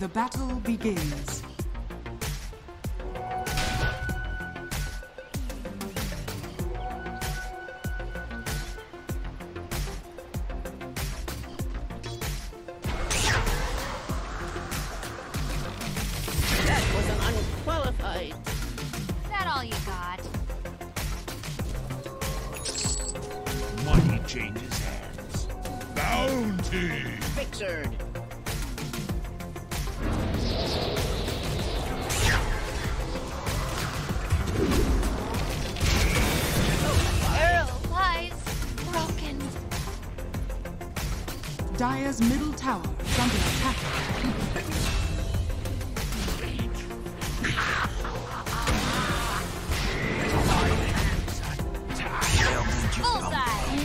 The battle begins. That was an unqualified. Is that all you got? Money changes hands. Bounty! Fixered. Dire's middle tower is under attack. Bullseye.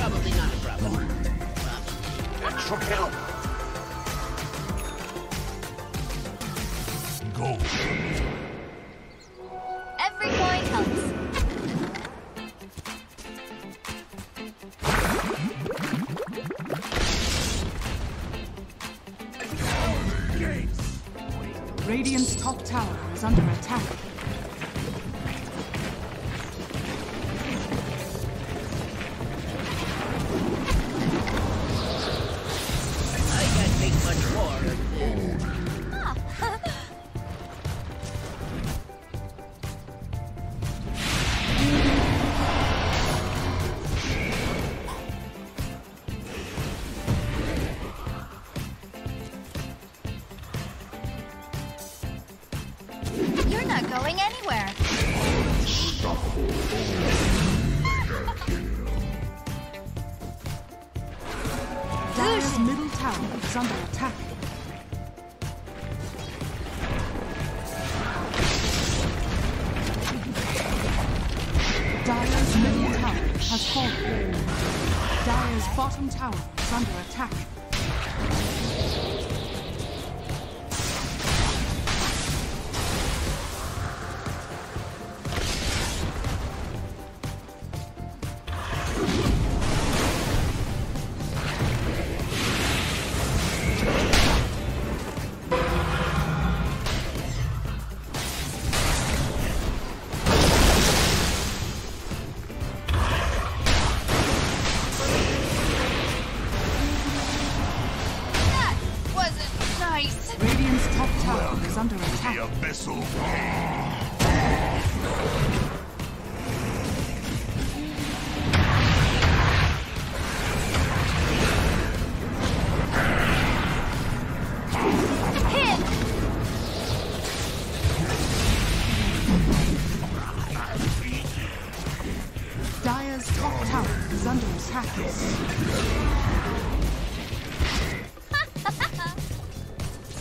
Probably not a problem. Extra help! Go! Every coin helps. Radiant's top tower is under attack. Is under attack. Dire's middle tower has fallen. Dire's bottom tower is under attack. Top tower is under The attack. abyssal. Hit. Dire's top tower is under attack.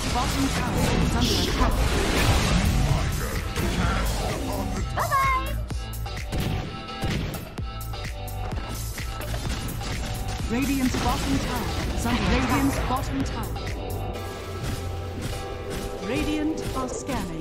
Radiant's bottom tower is under attack. Bye bye. Radiant's bottom tower is under Radiant's bottom tower. Radiant are scanning.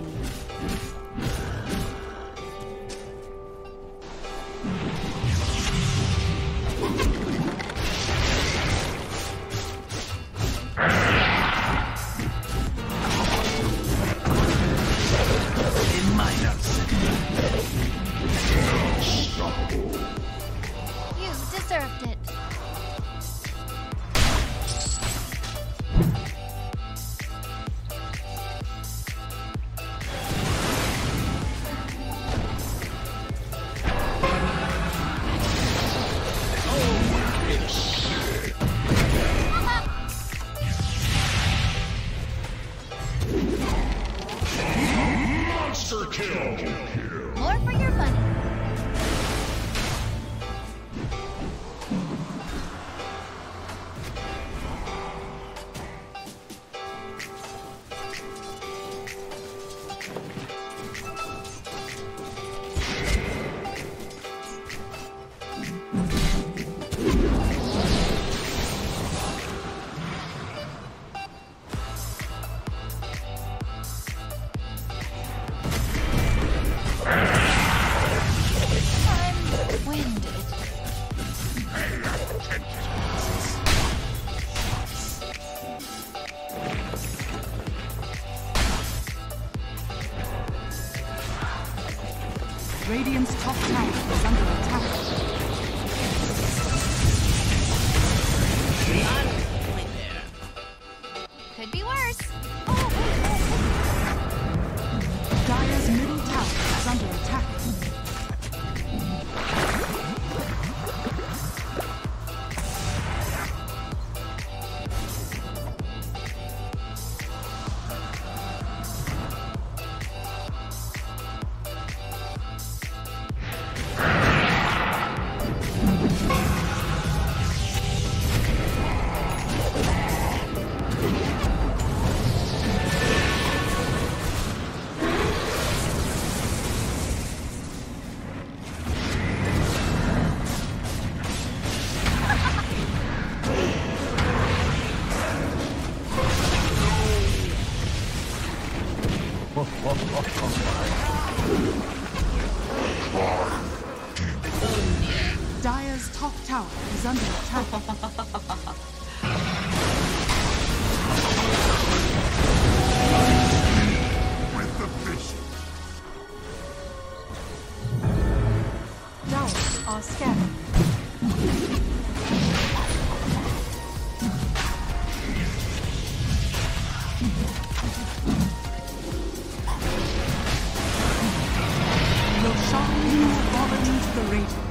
Monster kill. More for your money. Radiant's top tower is under attack. Could be worse. Dire's middle tower is under attack. Your shine has fallen to the radiant.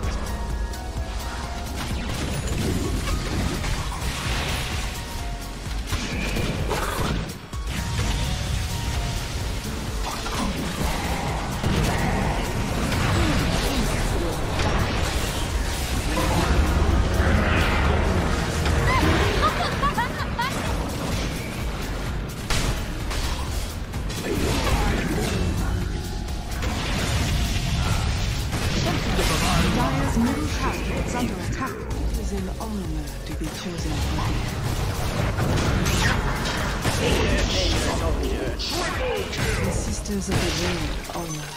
Sisters of the Ring honor.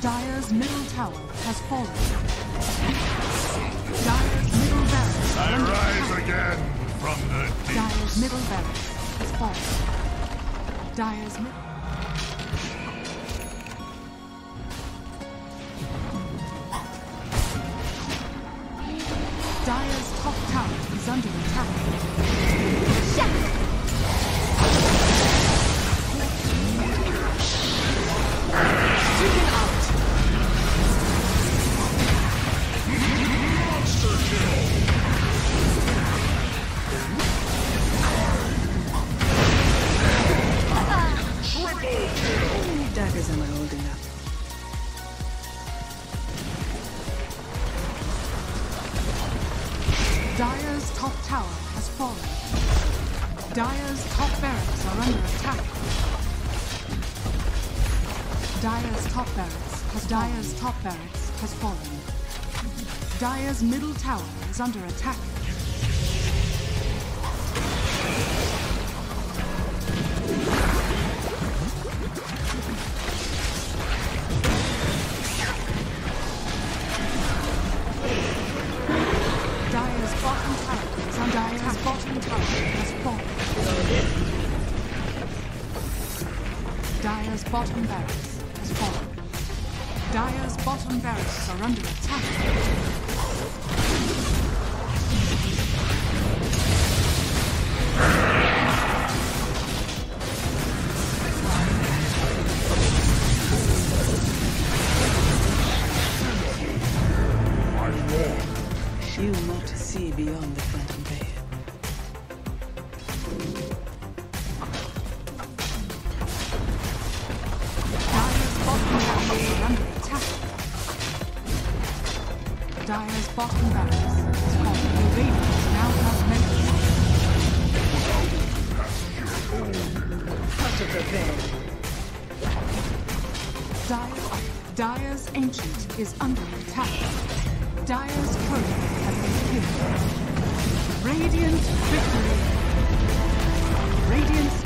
Dire's middle tower has fallen. Dire's middle barracks I under rise attack. again from the deep. Dire's middle barracks has fallen. Middle. Dire's top tower is under attack. Daggers am I holding Dire's top barracks has Dire's top barracks has fallen. Dire's middle tower is under attack. Bottom barracks fallen. Dire's bottom barracks are under attack. You not to see beyond the phantom Dire's Ancient is under attack. Dire's courier has been killed. Radiant victory. Radiant's